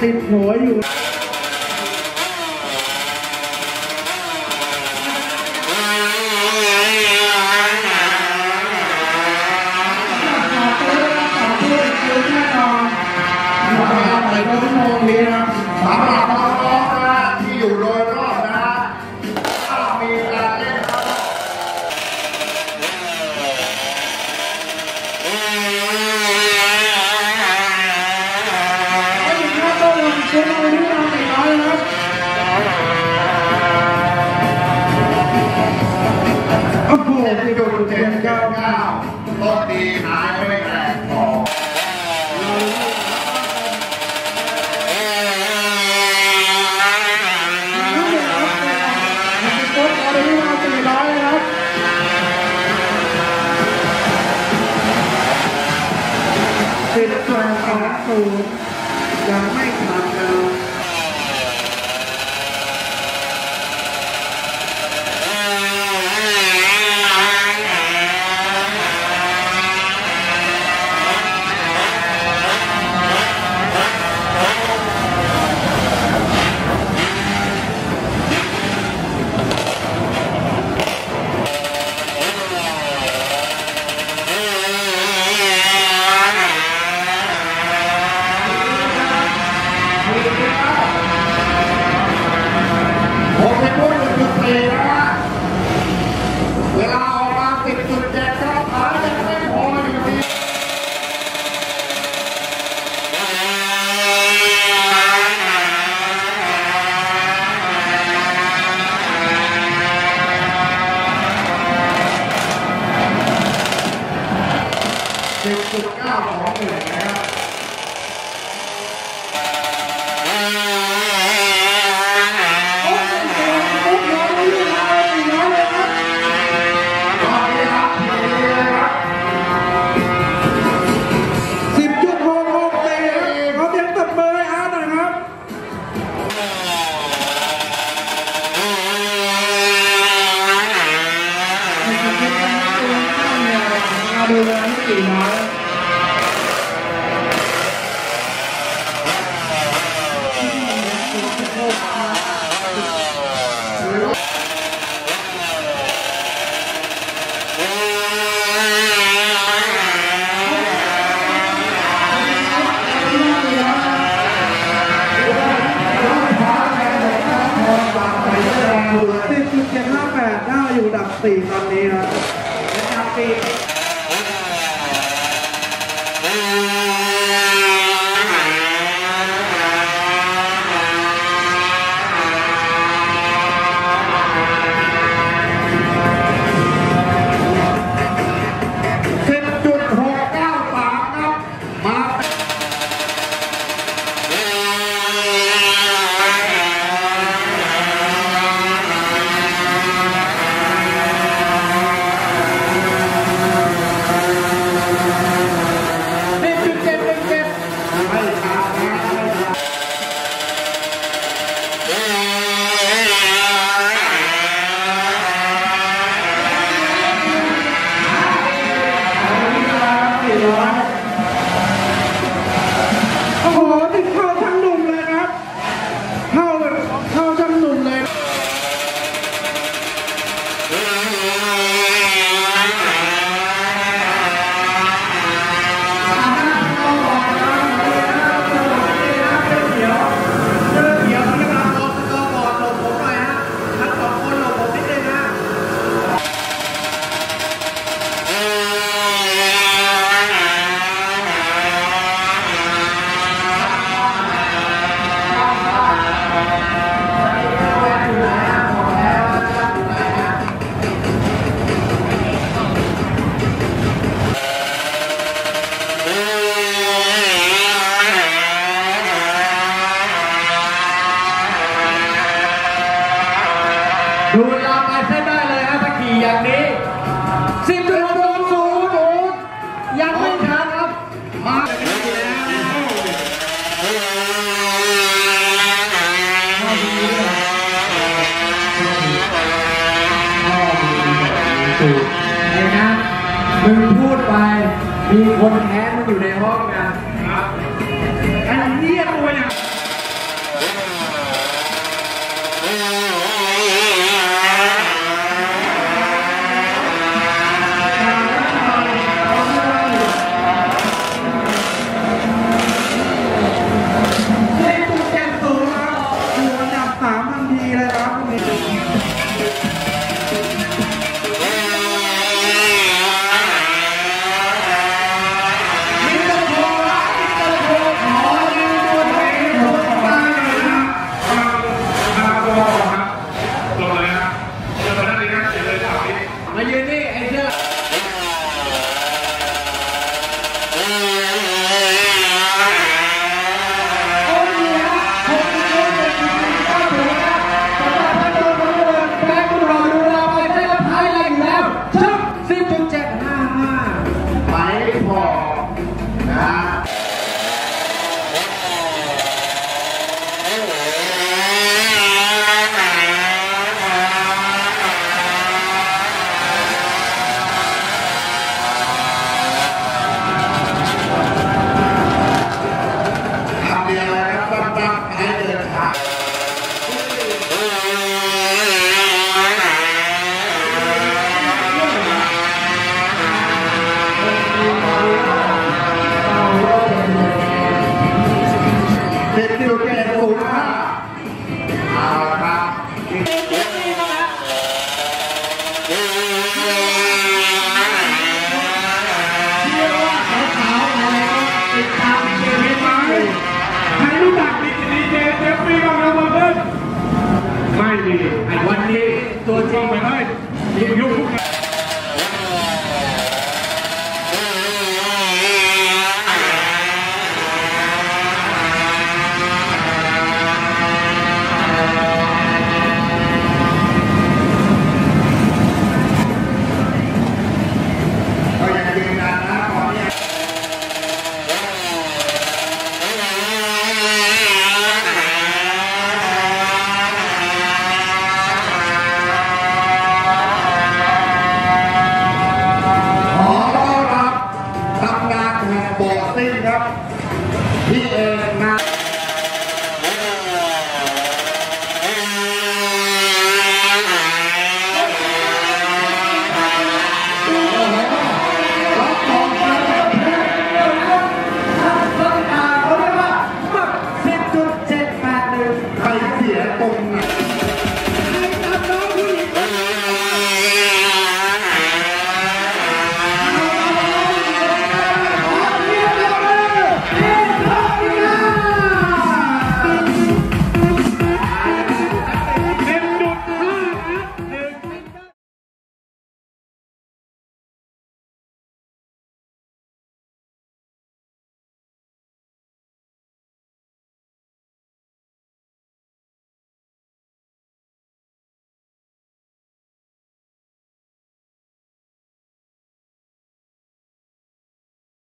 clip. 大保姆。 อยู่ คนแท้มันอยู่ในห้องนะครัไอ้เหี้ยกูเนี่ยสามทันทีเลยครับคุณผู้ชม เดี๋ยวมานั่งดีนะเดี๋ยวเลยถามดิมายืนนี่